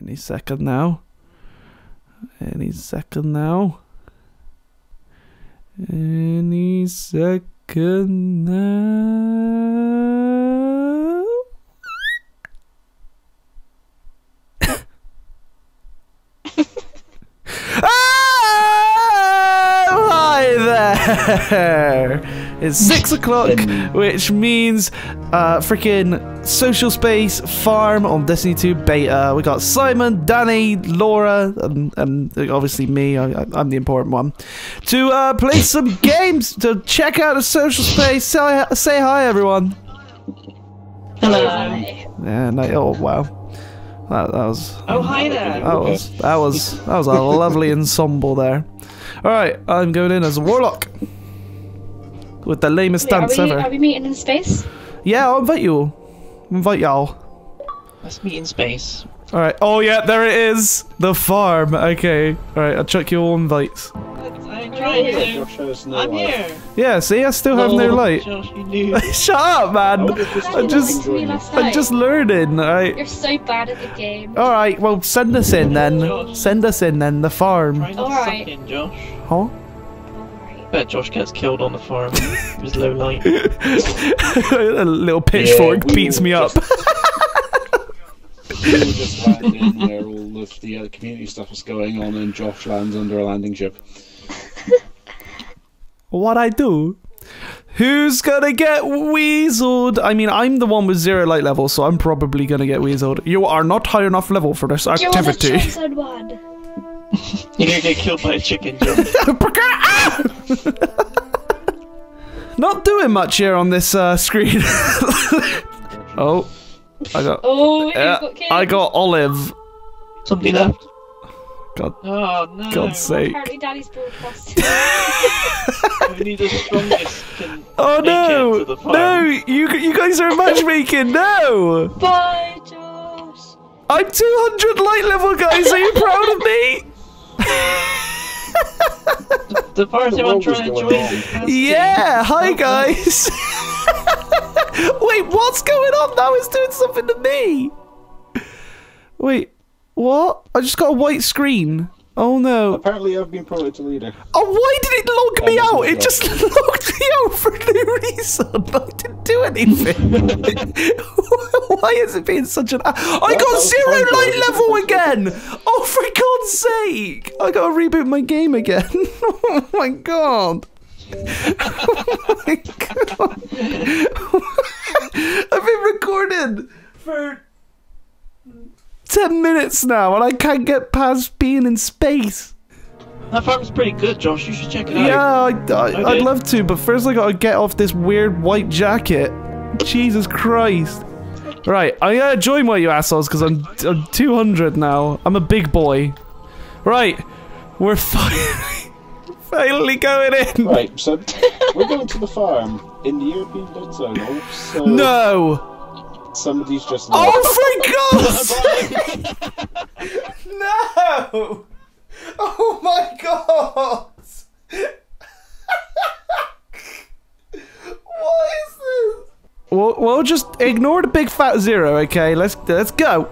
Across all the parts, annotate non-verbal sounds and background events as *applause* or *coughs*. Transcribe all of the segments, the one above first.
Any second now. Any second now. Any second now. *laughs* oh, hi there. It's six *laughs* o'clock, which means uh, freaking social space farm on Destiny 2 beta. We got Simon, Danny, Laura, and, and obviously me. I, I'm the important one. To uh, play some *laughs* games, to check out the social space. Say, say hi, everyone. Hello. Yeah, no, oh wow, that, that was Oh, hi there. that was that was that was a lovely *laughs* ensemble there. All right, I'm going in as a warlock with the lamest Wait, are, we, ever. are we meeting in space? Yeah, I'll invite you. all. Invite y'all. Let's meet in space. All right. Oh yeah, there it is. The farm. Okay. All right. I'll chuck you all invites. I'm trying to. Josh has no I'm here. Yeah. See, I still have no Oh, light. Josh, you. *laughs* Shut up, man. This is I Dad, just- you listened to me last I'm just learning. All right. You're so bad at the game. All right. Well, send us in then. Send us in then. The farm. Try not to Alright. in, Josh. Huh? Alright. Bet Josh gets killed on the farm. There's low light. *laughs* a little pitchfork we beats will me up. *laughs* we will just land in where all of the uh, community stuff is going on, and Josh lands under a landing ship. *laughs* what I do? Who's gonna get weaseled? I mean, I'm the one with zero light level, so I'm probably gonna get weaseled. You are not high enough level for this You're the activity. chosen one. You're gonna get killed by a chicken, Josh. *laughs* not doing much here on this uh, screen. *laughs* oh, I got, Oh, you've got kids. I got olive. Somebody left. God, Oh no. God's sake. Apparently, Daddy's broadcasting. *laughs* Only the strongest can Oh make it no, to the no, you you guys are matchmaking. No, Bye, Josh. I'm 200 light level, guys. Are you proud of me? *laughs* The farm's The the one trying to join. on. the casting. Yeah, hi Oh, guys. *laughs* Wait, what's going on now? It's doing something to me. Wait, what? I just got a white screen. Oh no. Apparently, I've been promoted to leader. Oh, why did it log me out? It just *laughs* logged me out for no reason. *laughs* I didn't do anything. *laughs* why is it being such an? I got zero light level again. Oh, for God's sake! I gotta reboot my game again. oh my God. oh my God. I've been recorded for. 10 minutes now and I can't get past being in space. That farm's pretty good, Josh. You should check it out. Yeah, I, I, Okay. I'd love to, but first I gotta get off this weird white jacket. Jesus Christ. Right, I'm gonna join one of you assholes because I'm, I'm 200 now. I'm a big boy. Right, we're finally, *laughs* finally going in. Right, so *laughs* we're going to the farm in the European Dead Zone. Oh, also, No! Somebody's just. Oh, for *laughs* God's *laughs* sake! No! Oh my God! what is this? We'll, we'll just ignore the big fat zero, okay? Let's let's go.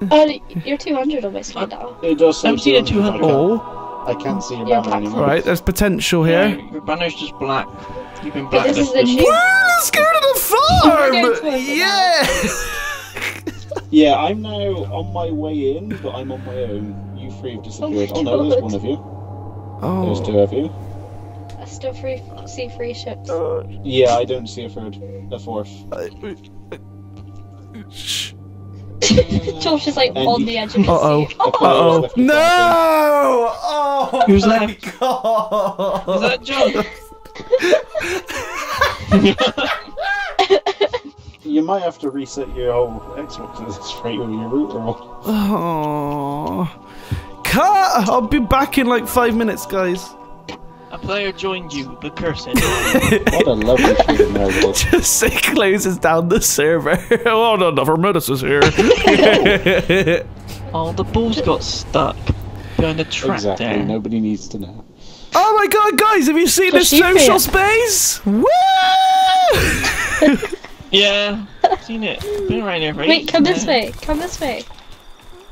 Uh, oh, you're 200 almost right now. It does say I'm seeing a 200. 200. Oh, I can't see your Yeah, banner anymore. right. There's potential Yeah, here. your banner's just black. You've been But this is the blacklisted. new. Woo, let's go farm. Yeah. Yeah, I'm now on my way in, but I'm on my own. You three have disappeared. Oh Oh, no, there's one of you. Oh. There's two of you. I still free, see three ships. Yeah, I don't see a third, a fourth. Shh. *laughs* Josh is like And on the edge of the Uh-oh. sea. Uh oh. No! Oh Who's my that? god! Is that John? *laughs* *laughs* You might have to reset your whole Xbox at this *laughs* rate with your root roll. Oh. Cut! I'll be back in like five minutes, guys. A player joined you, the cursing. *laughs* What a lovely *laughs* freaking nerd. Just say closes down the server. oh no, another menace is here. oh, the balls got stuck behind the track Exactly, there. nobody needs to know. oh my god, guys, have you seen this Just you social three. space? Woo! Yeah, seen it. Been around here for Wait, come this now. way. Come this way.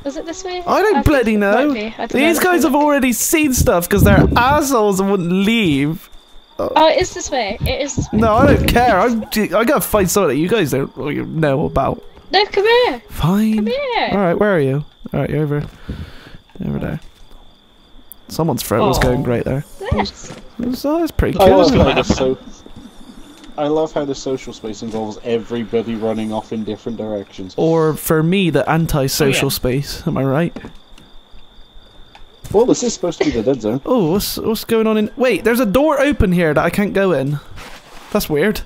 Was it this way? I don't think bloody know. might be. I don't These know. guys have already seen stuff because they're assholes and wouldn't leave. Oh, it is this way. It is. This way. No, I don't care. I'm, I gotta find something that you guys don't really know about. No, come here. Fine. Come here. All right, where are you? All right, you're over, over there. Someone's throat was oh. going Oh. great there. Yes. So that's oh, pretty oh, I love cool. how the so. I love how the social space involves everybody running off in different directions. Or for me, the anti-social Oh, yeah. space. Am I right? Well, this is supposed to be the dead zone. Oh, what's what's going on in? Wait, there's a door open here that I can't go in. That's weird.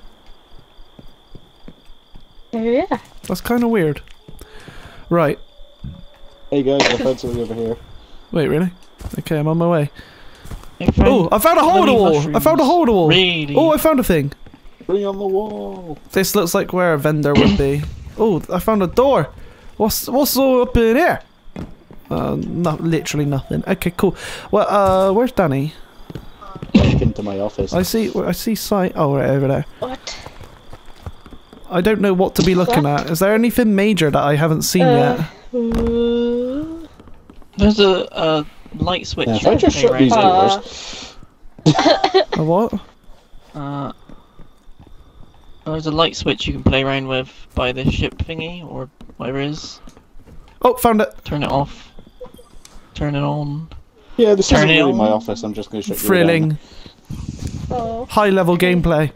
Oh yeah. That's kind of weird. Right. Hey guys, I found something over here. Wait, really? Okay, I'm on my way. Oh, I found a hole in the wall. I found a hole in the wall. Really? Oh, I found a thing. Bring on the wall. This looks like where a vendor would be. *coughs* Oh, I found a door. What's what's all up in here? Uh, not literally nothing. Okay, cool. Well, uh, where's Danny? Back into my office. I see. I see sight. Oh, right over there. What? I don't know what to be looking What? at. Is there anything major that I haven't seen Uh, yet? ooh. There's a, a light switch. Yeah, if I just play shut these doors, Uh, A what? *laughs* with. There's a light switch you can play around with by the ship thingy or whatever it is. Oh, found it. Turn it off. Turn it on. yeah, this Turn isn't it really my office. I'm just going to shut you down. Thrilling. oh. High level gameplay.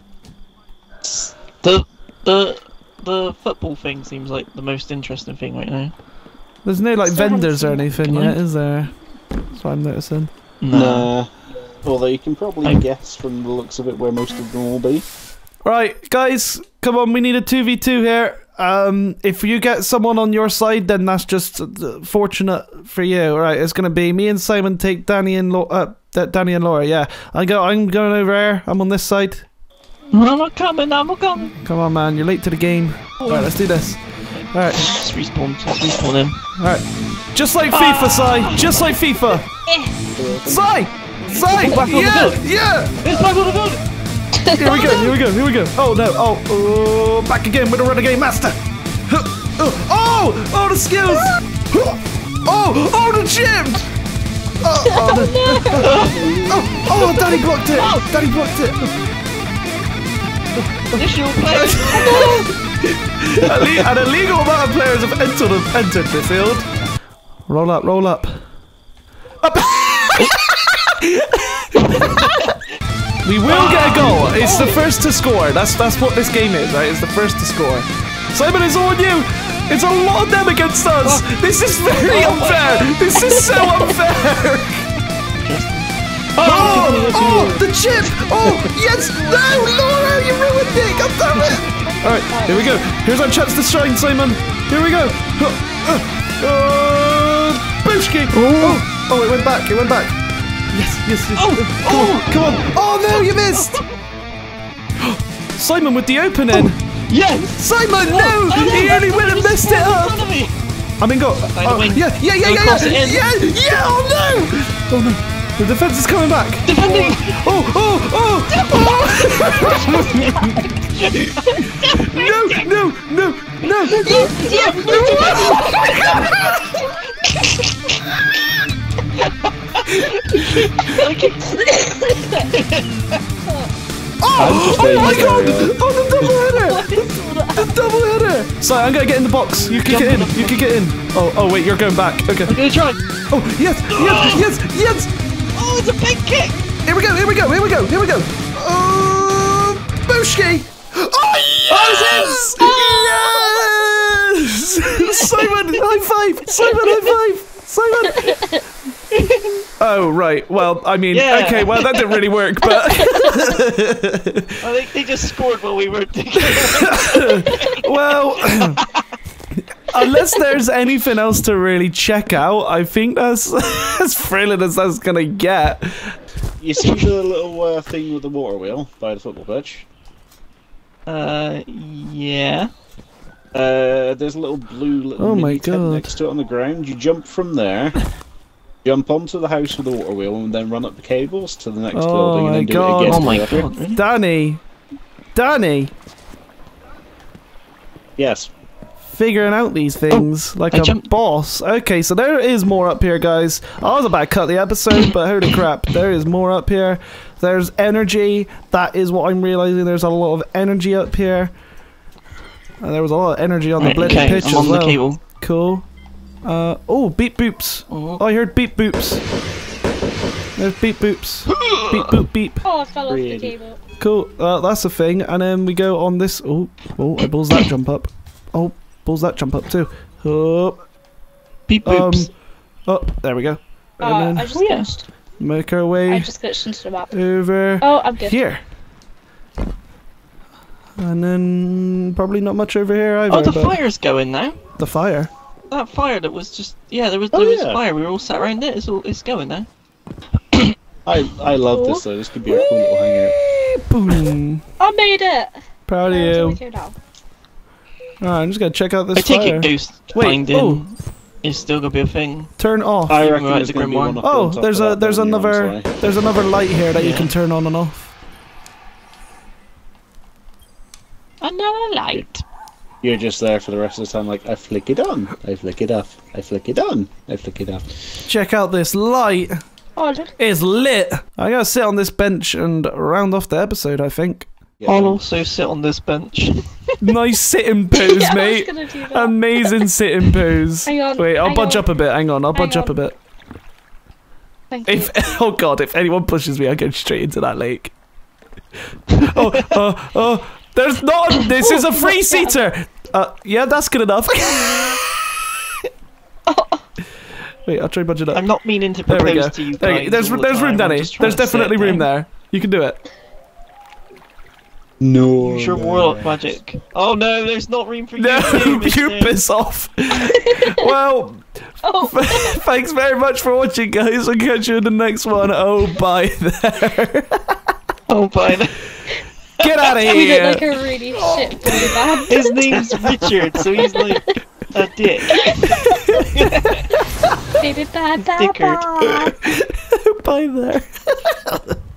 The the the football thing seems like the most interesting thing right now. There's no like Still vendors or anything yet, is there? That's what I'm noticing. Nah. Although you can probably I- guess from the looks of it where most of them will be. Right, guys, come on, we need a 2v2 here. Um, if you get someone on your side, then that's just uh, fortunate for you. Right, it's gonna be me and Simon take Danny and Lo- uh, Danny and Laura. Yeah, I go. I'm going over there. I'm on this side. I'm not coming. I'm not coming. Come on, man, you're late to the game. All right, let's do this. All right, Just respawn. Just respawn him. all right. Just like FIFA, Sai. Just like FIFA. Sai, Sai. On the Yeah, yeah. It's back on the. Here we go, here we go, here we go. Oh no, oh, oh back again with the renegade master. Oh, oh, oh, the skills. Oh, oh, the gym. Oh, oh, *laughs* the, *laughs* oh, oh, Daddy blocked it. Daddy blocked it. Play. *laughs* A An illegal amount of players have entered, have entered the field. Roll up, roll up. Up. we will goal. It's the first to score. That's that's what this game is, right? It's the first to score. Simon, it's on you. It's a lot of them against us. This is very unfair. This is so *laughs* unfair. Oh, oh, the chip! Oh, yes! No, Laura, you ruined it! God damn it! Alright, here we go. Here's our chance to shine, Simon. Here we go. Uh, uh, Booshki! Oh, oh, it went back, it went back. Yes, yes, yes. Oh, come on, come on. Oh, no, you missed! *gasps* Simon with the opening. Oh, yes. Simon, no! He only went and messed it up. I'm in goal. Oh, yeah, yeah, yeah, yeah, yeah, yeah, yeah, oh no! Oh no, the defense is coming back. Defending. Oh, oh, oh, oh! *laughs* *laughs* no, no, no, no, no. Oh, oh my god! Oh, the double header! The double header! Sorry, I'm gonna get in the box. You kick it in. You kick it in. Oh, oh wait, you're going back. Okay. I'm gonna try. Oh, yes, yes, yes, yes! Oh, it's a big kick. Here we go, here we go, here we go, here we go. Um, oh, Booshki! Oh, yes! Yes! *laughs* Simon, high five! Simon, high five! Simon! *laughs* Oh, right. Well, I mean, Yeah. okay, well, that didn't really work, but. *laughs* I think they just scored while we were together. *laughs* well. *laughs* Unless there's anything else to really check out, I think that's as thrilling as that's gonna get. You see the little uh, thing with the water wheel by the football pitch? uh, yeah. Uh, there's a little blue little Oh my God. next to it on the ground. You jump from there, jump onto the house with the water wheel, and then run up the cables to the next Oh building, and oh then do God. it again. Oh to my the other. god, really? Danny, Danny, Yes. figuring out these oh, things like Oh, I a jumped. boss. Okay, so there is more up here, guys. I was about to cut the episode, but holy *coughs* crap, there is more up here. There's energy. That is what I'm realizing. There's a lot of energy up here. And there was a lot of energy on Right, the bloody okay, pitch I'm as on well. the cable. Cool. Uh, oh, beep boops. Oh. Oh, I heard beep boops. There's beep boops. beep boop beep. Oh, I fell off the 380. cable. Cool. Uh, that's a thing. And then we go on this. Oh, oh, I balls that jump up. Oh, balls that jump up too. Oh, Beep um, boops. oh, there we go. Oh, And I just Oh, glitched. make our I way just glitched into the map. over Oh, I'm good. here. And then probably not much over here either. oh, the fire's going now. the fire. That fire that was just yeah, there was Oh, there was yeah. fire. We were all sat around it. It's all it's going now. I I love this though. This could be a cool little hangout. Boom. I made it. Proud of you. the? Alright, I'm just gonna check out this I take fire. it ghost Wait, oh. is still gonna be a thing. Turn off. I Even reckon though there's it's a going to be grim one one. up Oh, on top there's a there's another sorry. there's another light here that you can turn on and off. Another light. You're just there for the rest of the time, like I flick it on, I flick it off, I flick it on, I flick it off. Check out this light. Oh, look. It's lit. I gotta sit on this bench and round off the episode. I think. Yeah. I'll also sit on this bench. *laughs* Nice sitting *laughs* pose, yeah, I was mate. gonna do that. Amazing *laughs* sitting pose. Hang on, Wait, I'll hang budge on. up a bit. Hang on, I'll Hang budge up a bit. Thank If you. oh god, if anyone pushes me, I go straight into that lake. oh, oh, oh! There's not. A, this is a free *laughs* seater. Uh, yeah, that's good enough. *laughs* Wait, I'll try and budge up. I'm not meaning to There we go. to you There you go. There's all the there's room, time, Danny. There's definitely room down. there. You can do it. No. Use your no, warlock magic. Oh no, there's not room for you. No, too, *laughs* you piss off. well, Oh, thanks very much for watching, guys. I'll catch you in the next one. Oh, bye there. Oh, bye. then. Get out of *laughs* here. look like a really shit boy band. His name's Richard, so he's like a dick. They did that. Dickard. *laughs* bye there. *laughs*